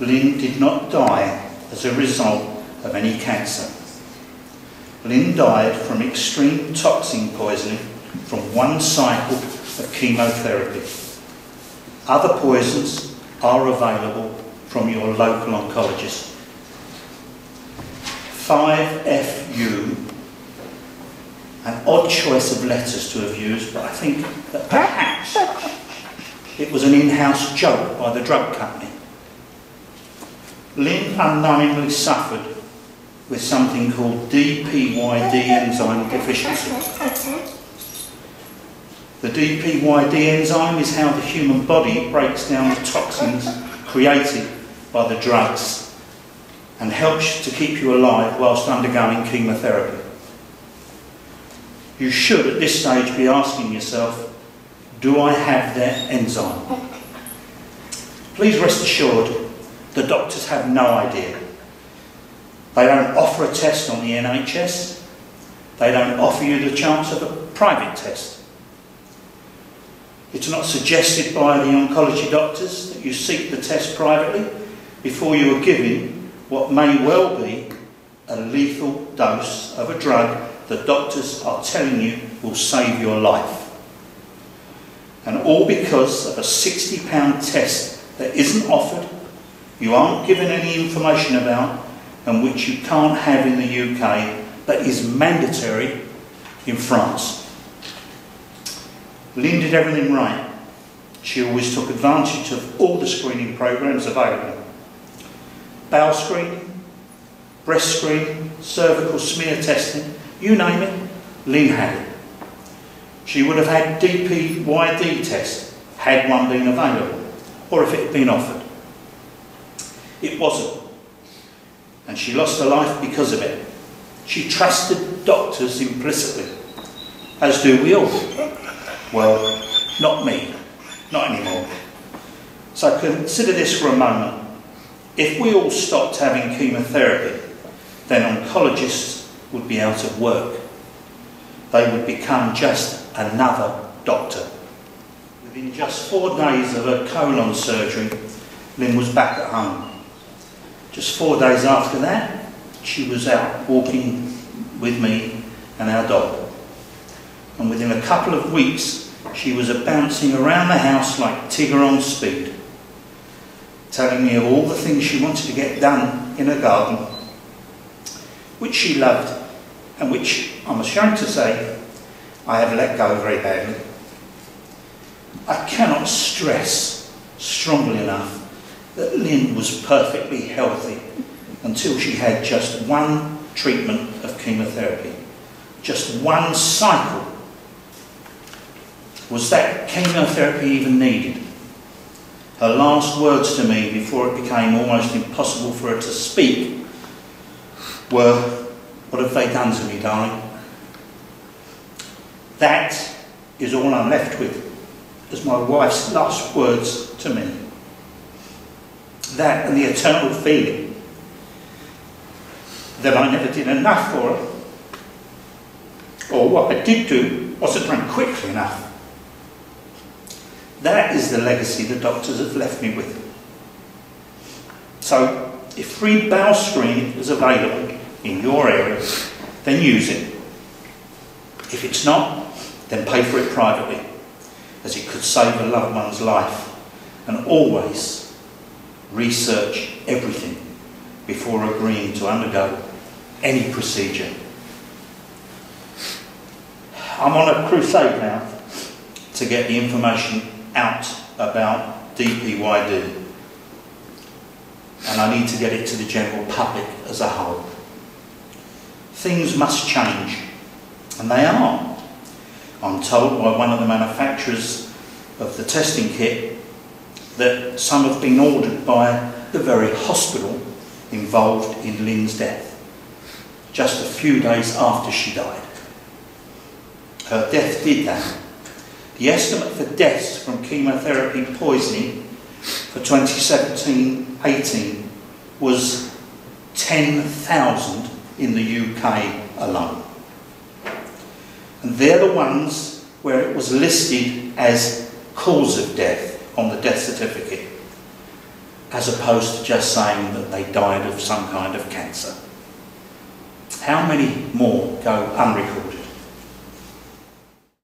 Lynn did not die as a result of any cancer. Lynn died from extreme toxin poisoning from one cycle of chemotherapy. Other poisons are available from your local oncologist. 5FU, an odd choice of letters to have used, but I think that perhaps it was an in-house joke by the drug company. Lynn unknowingly suffered with something called DPYD enzyme deficiency. The DPYD enzyme is how the human body breaks down the toxins created by the drugs and helps to keep you alive whilst undergoing chemotherapy. You should at this stage be asking yourself, do I have that enzyme? Please rest assured, the doctors have no idea. They don't offer a test on the NHS. They don't offer you the chance of a private test. It's not suggested by the oncology doctors that you seek the test privately before you are given what may well be a lethal dose of a drug the doctors are telling you will save your life. And all because of a £60 test that isn't offered, you aren't given any information about, and which you can't have in the UK, but is mandatory in France. Lynn did everything right. She always took advantage of all the screening programs available. Bowel screening, breast screening, cervical smear testing, you name it, Lynn had it. She would have had DPYD test had one been available, or if it had been offered. It wasn't. And she lost her life because of it. She trusted doctors implicitly, as do we all. Well, not me, not anymore. So consider this for a moment. If we all stopped having chemotherapy, then oncologists would be out of work. They would become just another doctor. Within just four days of her colon surgery, Lynn was back at home. Just four days after that, she was out walking with me and our dog. And within a couple of weeks, she was bouncing around the house like Tigger on speed, telling me of all the things she wanted to get done in her garden, which she loved and which, I'm ashamed to say, I have let go very badly. I cannot stress strongly enough that Lynn was perfectly healthy until she had just one treatment of chemotherapy, just one cycle was that chemotherapy even needed? Her last words to me before it became almost impossible for her to speak were, What have they done to me, darling? That is all I'm left with, as my wife's last words to me. That and the eternal feeling that I never did enough for her, or what I did do wasn't done quickly enough. That is the legacy the doctors have left me with. So, if free bowel screening is available in your area, then use it. If it's not, then pay for it privately, as it could save a loved one's life. And always research everything before agreeing to undergo any procedure. I'm on a crusade now to get the information out about DPYD. And I need to get it to the general public as a whole. Things must change, and they are. I'm told by one of the manufacturers of the testing kit that some have been ordered by the very hospital involved in Lynn's death, just a few days after she died. Her death did that the estimate for deaths from chemotherapy poisoning for 2017-18 was 10,000 in the UK alone. And they're the ones where it was listed as cause of death on the death certificate. as opposed to just saying that they died of some kind of cancer. How many more go unrecorded?